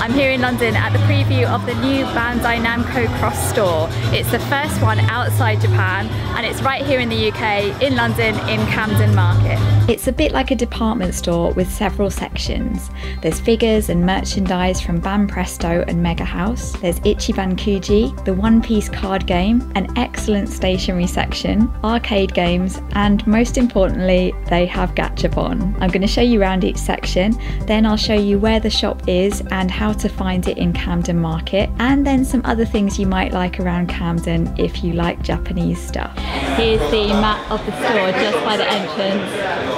I'm here in London at the preview of the new Bandai Namco Cross store. It's the first one outside Japan and it's right here in the UK, in London, in Camden Market. It's a bit like a department store with several sections. There's figures and merchandise from Banpresto and Mega House. There's Ichiban Kuji, the One Piece card game, an excellent stationery section, arcade games, and most importantly, they have Gachapon. I'm going to show you around each section, then I'll show you where the shop is and how to find it in Camden Market, and then some other things you might like around Camden if you like Japanese stuff. Here's the map of the store just by the entrance.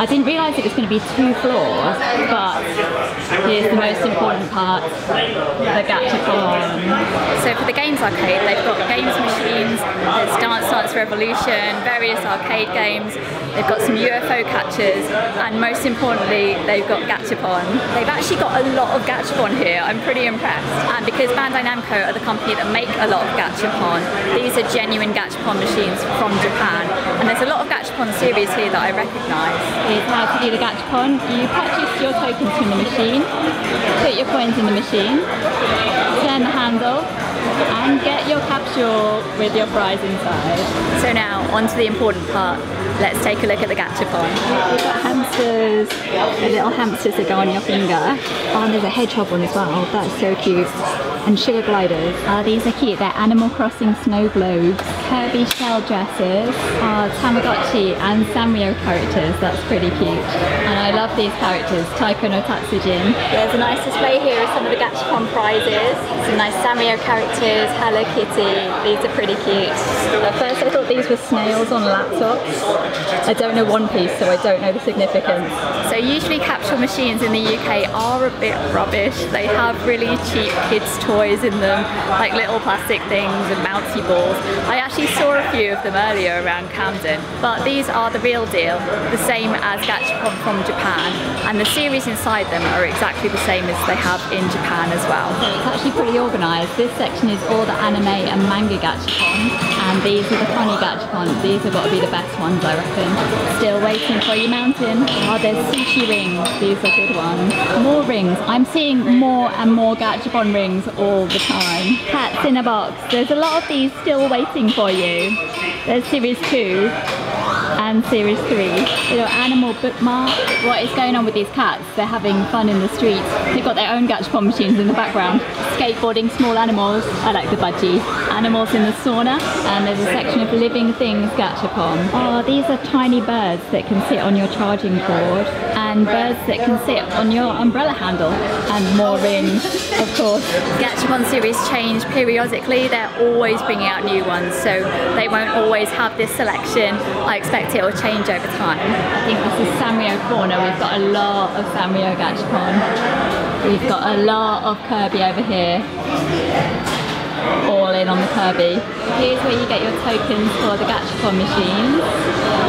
I didn't realise it was going to be two floors, but here's the most important part, the Gachapon. So for the games arcade, they've got games machines, there's Dance Dance Revolution, various arcade games, they've got some UFO catchers, and most importantly, they've got Gachapon. They've actually got a lot of Gachapon here, I'm pretty impressed. And because Bandai Namco are the company that make a lot of Gachapon, these are genuine Gachapon machines from Japan. And there's a lot of Gachapon series here that I recognise is how to do the gachapon. You purchase your tokens from the machine, put your coins in the machine, turn the handle, and get your capsule with your prize inside. So now, on to the important part. Let's take a look at the gachapon. We've got hamsters, the little hamsters that go on your finger. Oh, and there's a hedgehog one as well. That's so cute and sugar gliders. Oh, these are cute. They're Animal Crossing snow globes. Kirby shell dresses. Oh, Tamagotchi and Sanrio characters. That's pretty cute. And I love these characters. Taiko no Tatsujin. There's a nice display here of some of the Gachapon prizes. Some nice Sanrio characters, Hello Kitty. These are pretty cute. At first I thought these were snails on laptops. I don't know One Piece, so I don't know the significance. So usually capsule machines in the UK are a bit rubbish. They have really cheap kids toys in them, like little plastic things and bouncy balls. I actually saw a few of them earlier around Camden, but these are the real deal, the same as Gachapon from Japan, and the series inside them are exactly the same as they have in Japan as well. So it's actually pretty organised. This section is all the anime and manga Gachapon, and these are the funny Gachapon. These have got to be the best ones, I reckon. Still waiting for your mountain. Oh, there's sushi rings. These are good ones. More rings. I'm seeing more and more Gachapon rings all the time. Cats in a box. There's a lot of these still waiting for you. There's series two and series three. Little animal bookmark. What is going on with these cats? They're having fun in the streets. They've got their own gachapon machines in the background. Skateboarding small animals. I like the budgie. Animals in the sauna. And there's a section of living things gachapon. Oh, these are tiny birds that can sit on your charging cord and birds that can sit on your umbrella handle and more rings, of course. Gachapon series change periodically. They're always bringing out new ones, so they won't always have this selection. I expect it will change over time. I think this is Sanrio corner. We've got a lot of Sanrio Gachapon. We've got a lot of Kirby over here all in on the Kirby. Here's where you get your tokens for the Gachapon machines.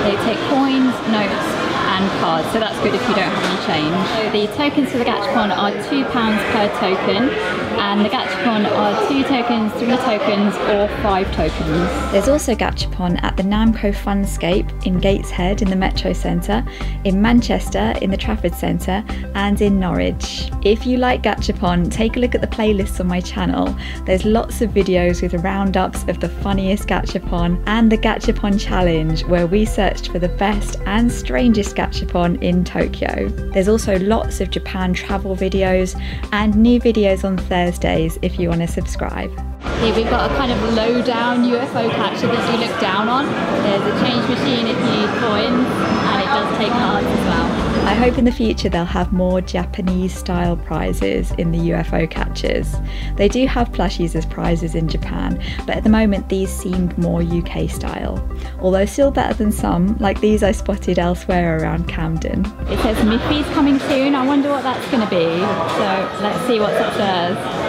They take coins, notes, and cards, so that's good if you don't have any change. The tokens for the Gachapon are £2 per token, and the Gachapon are two tokens, three tokens, or five tokens. There's also Gachapon at the Namco Funscape in Gateshead in the Metro Centre, in Manchester in the Trafford Centre, and in Norwich. If you like Gachapon, take a look at the playlists on my channel. There's lots of videos with roundups of the funniest Gachapon and the Gachapon Challenge, where we searched for the best and strangest Gachapon in Tokyo. There's also lots of Japan travel videos and new videos on Thursdays if you want to subscribe. Here we've got a kind of low down UFO catcher that you look down on. There's a change machine if you need coins and it does take cards as well. I hope in the future they'll have more Japanese style prizes in the UFO catches. They do have plushies as prizes in Japan, but at the moment these seemed more UK style. Although still better than some, like these I spotted elsewhere around Camden. It says Miffy's coming soon, I wonder what that's going to be. So let's see what's upstairs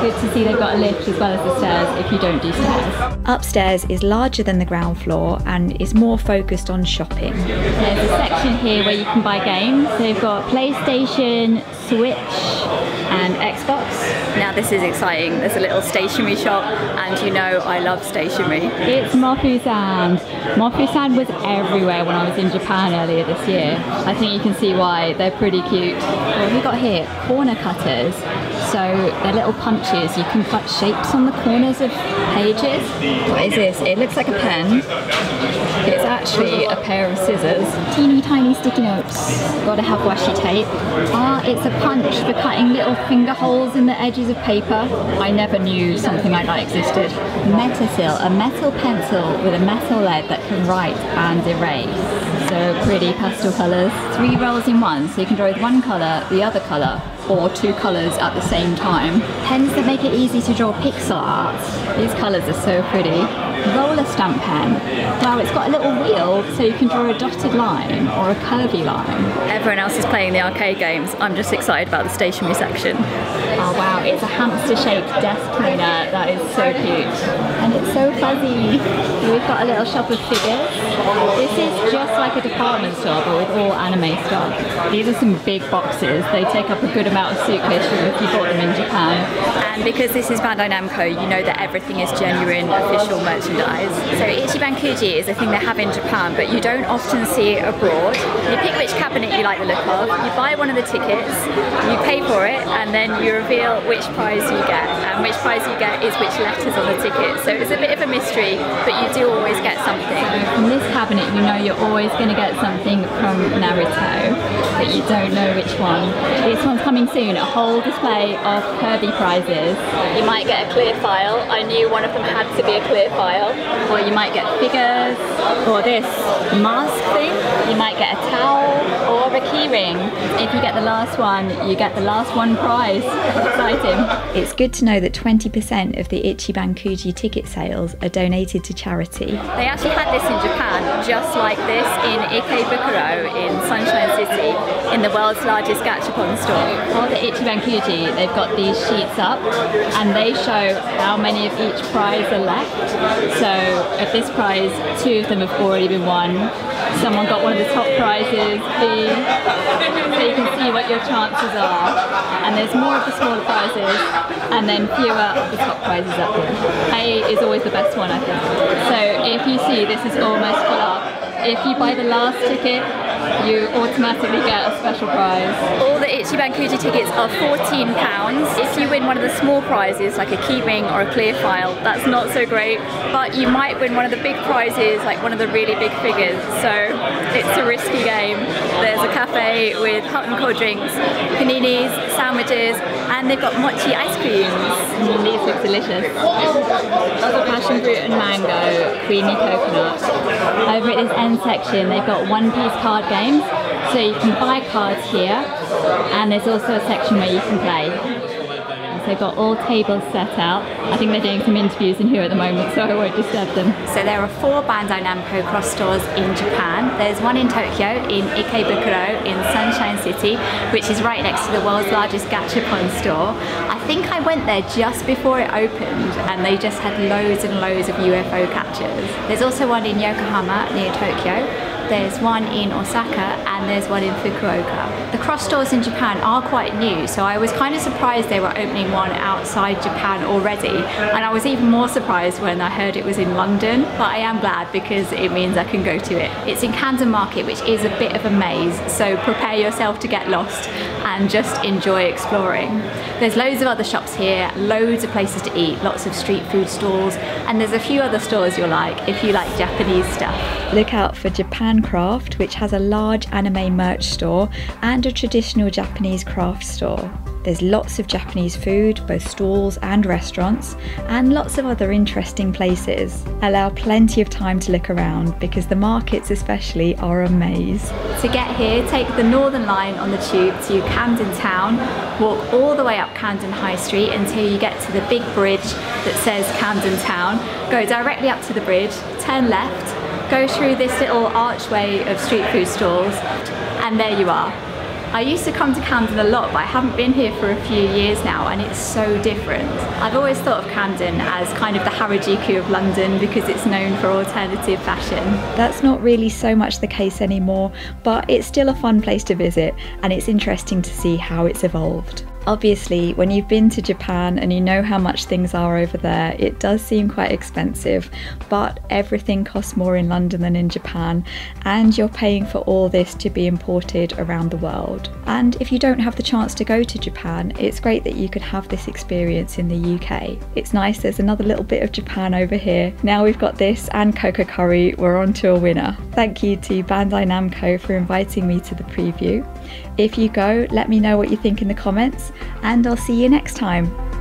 good to see they've got a lift as well as the stairs if you don't do stairs. Upstairs is larger than the ground floor and is more focused on shopping. There's a section here where you can buy games. So they've got PlayStation, Switch and Xbox. Now Now this is exciting. There's a little stationery shop and you know I love stationery. It's Mofu-san. Mofu-san was everywhere when I was in Japan earlier this year. I think you can see why they're pretty cute. What have we got here? Corner cutters. So they're little punches. You can cut shapes on the corners of pages. What is this? It looks like a pen. It's actually a pair of scissors. Teeny tiny sticky notes. Gotta have washi tape. Ah, it's a punch for cutting little finger holes in the edges of paper. I never knew something like that existed. Metacil, a metal pencil with a metal lead that can write and erase. So pretty pastel colours. Three rolls in one, so you can draw with one colour, the other colour, or two colours at the same time. Pens that make it easy to draw pixel art. These colours are so pretty. Roller stamp pen. Wow, it's got a little wheel so you can draw a dotted line or a curvy line. Everyone else is playing the arcade games. I'm just excited about the stationery section. Oh wow, it's a hamster shaped desk cleaner. That is so cute. And it's so fuzzy. We've got a little shop of figures. This is just like a department store but with all anime stuff. These are some big boxes. They take up a good amount of suitcase room if you bought them in Japan. And because this is Bandai Namco, you know that everything is genuine, official merchandise. So Ichiban Kuji is a thing they have in Japan, but you don't often see it abroad. You pick which cabinet you like the look of, you buy one of the tickets, you pay for it, and then you reveal which prize you get. And which prize you get is which letters on the ticket. So it's a bit of a mystery, but you do always get something. From this cabinet, you know you're always going to get something from Naruto, but you don't know which one. This one's coming soon, a whole display of Kirby prizes. You might get a clear file. I knew one of them had to be a clear file. Or you might get figures, or this mask thing. You might get a towel, or a keyring. If you get the last one, you get the last one prize. Exciting. It's good to know that 20% of the Ichiban Kuji ticket sales are donated to charity. They actually had this in Japan, just like this, in Ikebukuro in Sunshine City, in the world's largest gachapon store. For the Ichiban Kuji, they've got these sheets up and they show how many of each prize are left. So at this prize, two of them have already been won. Someone got one of the top prizes, B, so you can see what your chances are. And there's more of the smaller prizes and then fewer of the top prizes up here. A is always the best one, I think. So if you see this is almost full up, if you buy the last ticket, you automatically get a special prize. All the Ichiban Kuji tickets are £14. If you win one of the small prizes, like a keyring or a clear file, that's not so great. But you might win one of the big prizes, like one of the really big figures. So it's a risky game. There's a cafe with hot and cold drinks, paninis, sandwiches, and they've got mochi ice creams. Mm, these look delicious. Passion fruit and mango, creamy coconut. Over at this end section, they've got one-piece card games. So you can buy cards here, and there's also a section where you can play. So they've got all tables set out. I think they're doing some interviews in here at the moment, so I won't disturb them. So there are four Bandai Namco cross stores in Japan. There's one in Tokyo, in Ikebukuro, in Sunshine City, which is right next to the world's largest gachapon store. I think I went there just before it opened, and they just had loads and loads of UFO catchers. There's also one in Yokohama, near Tokyo. There's one in Osaka and there's one in Fukuoka. The cross stores in Japan are quite new, so I was kind of surprised they were opening one outside Japan already. And I was even more surprised when I heard it was in London, but I am glad because it means I can go to it. It's in Camden Market, which is a bit of a maze, so prepare yourself to get lost and just enjoy exploring. There's loads of other shops here, loads of places to eat, lots of street food stalls, and there's a few other stores you'll like if you like Japanese stuff. Look out for Japan Craft, which has a large anime merch store and a traditional Japanese craft store. There's lots of Japanese food, both stalls and restaurants, and lots of other interesting places. Allow plenty of time to look around because the markets, especially, are a maze. To get here, take the Northern Line on the tube to Camden Town, walk all the way up Camden High Street until you get to the big bridge that says Camden Town. Go directly up to the bridge, turn left, go through this little archway of street food stalls, and there you are. I used to come to Camden a lot, but I haven't been here for a few years now, and it's so different. I've always thought of Camden as kind of the Harajuku of London because it's known for alternative fashion. That's not really so much the case anymore, but it's still a fun place to visit, and it's interesting to see how it's evolved. Obviously, when you've been to Japan and you know how much things are over there, it does seem quite expensive, but everything costs more in London than in Japan, and you're paying for all this to be imported around the world. And if you don't have the chance to go to Japan, it's great that you could have this experience in the UK. It's nice there's another little bit of Japan over here. Now we've got this and Coco Curry, we're on to a winner. Thank you to Bandai Namco for inviting me to the preview. If you go, let me know what you think in the comments, and I'll see you next time.